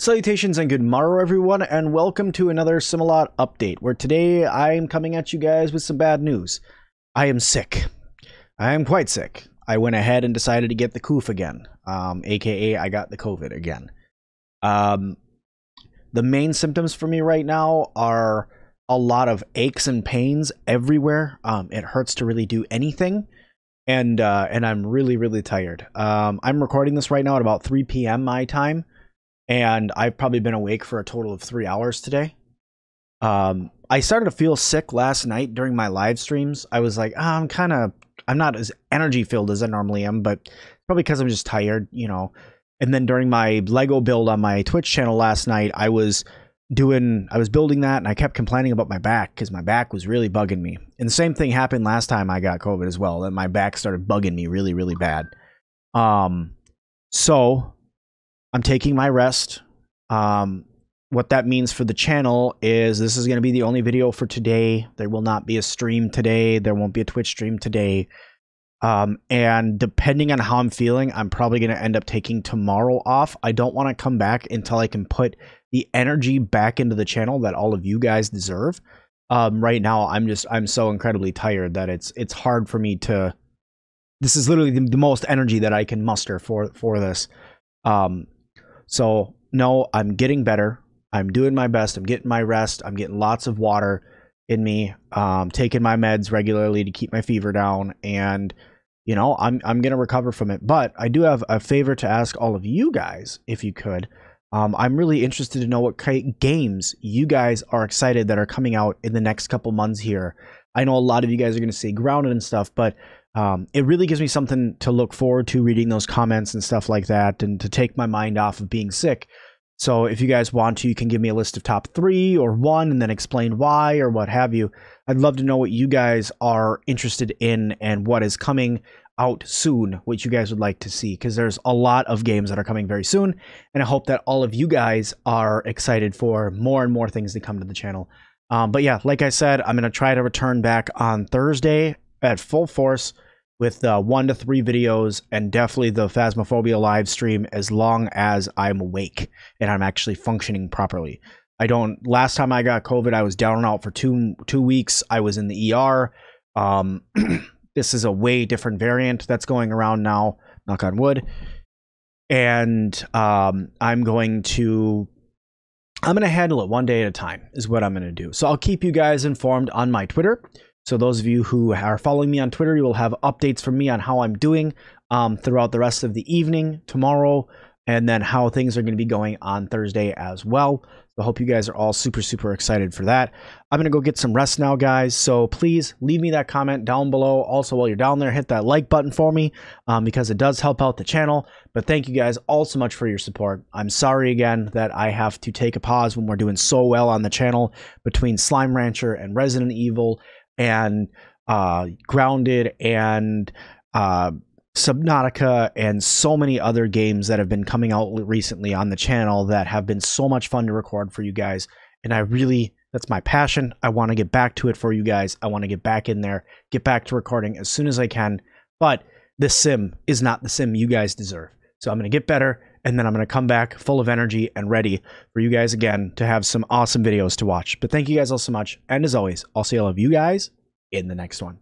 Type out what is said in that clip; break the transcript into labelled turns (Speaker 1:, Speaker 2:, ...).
Speaker 1: Salutations and good morrow, everyone, and welcome to another Simalot update, where today I am coming at you guys with some bad news. I am sick. I am quite sick. I went ahead and decided to get the coof again, um, aka I got the COVID again. Um, the main symptoms for me right now are a lot of aches and pains everywhere. Um, it hurts to really do anything, and uh, and I'm really really tired. Um, I'm recording this right now at about 3 p.m. my time and I've probably been awake for a total of three hours today. Um, I started to feel sick last night during my live streams. I was like, oh, I'm kind of, I'm not as energy filled as I normally am, but probably because I'm just tired, you know. And then during my Lego build on my Twitch channel last night, I was doing, I was building that, and I kept complaining about my back because my back was really bugging me. And the same thing happened last time I got COVID as well. That my back started bugging me really, really bad. Um, so I'm taking my rest. Um, what that means for the channel is this is going to be the only video for today. There will not be a stream today. There won't be a Twitch stream today. Um, and depending on how I'm feeling, I'm probably going to end up taking tomorrow off. I don't want to come back until I can put the energy back into the channel that all of you guys deserve. Um, right now, I'm just I'm so incredibly tired that it's it's hard for me to. This is literally the, the most energy that I can muster for for this. Um, so, no, I'm getting better. I'm doing my best. I'm getting my rest. I'm getting lots of water in me. Um, taking my meds regularly to keep my fever down, and you know, I'm I'm gonna recover from it. But I do have a favor to ask all of you guys, if you could. Um, I'm really interested to know what games you guys are excited that are coming out in the next couple months here. I know a lot of you guys are going to say grounded and stuff, but um, it really gives me something to look forward to reading those comments and stuff like that and to take my mind off of being sick. So if you guys want to, you can give me a list of top three or one and then explain why or what have you. I'd love to know what you guys are interested in and what is coming out soon, what you guys would like to see, because there's a lot of games that are coming very soon. And I hope that all of you guys are excited for more and more things to come to the channel. Um, but yeah, like I said, I'm going to try to return back on Thursday at full force with uh, one to three videos and definitely the Phasmophobia live stream as long as I'm awake and I'm actually functioning properly. I don't. Last time I got COVID, I was down and out for two two weeks. I was in the ER. Um, this is a way different variant that's going around now. Knock on wood. And um, I'm going to I'm going to handle it one day at a time, is what I'm going to do. So I'll keep you guys informed on my Twitter. So those of you who are following me on Twitter, you will have updates from me on how I'm doing um, throughout the rest of the evening, tomorrow, and then how things are going to be going on Thursday as well. So I hope you guys are all super, super excited for that. I'm going to go get some rest now, guys. So please leave me that comment down below. Also, while you're down there, hit that like button for me um, because it does help out the channel. But thank you guys all so much for your support. I'm sorry again that I have to take a pause when we're doing so well on the channel between Slime Rancher and Resident Evil and uh, Grounded and uh, Subnautica and so many other games that have been coming out recently on the channel that have been so much fun to record for you guys. And I really, that's my passion. I want to get back to it for you guys. I want to get back in there, get back to recording as soon as I can. But this sim is not the sim you guys deserve. So I'm going to get better and then I'm going to come back full of energy and ready for you guys again to have some awesome videos to watch. But thank you guys all so much. And as always, I'll see all of you guys in the next one.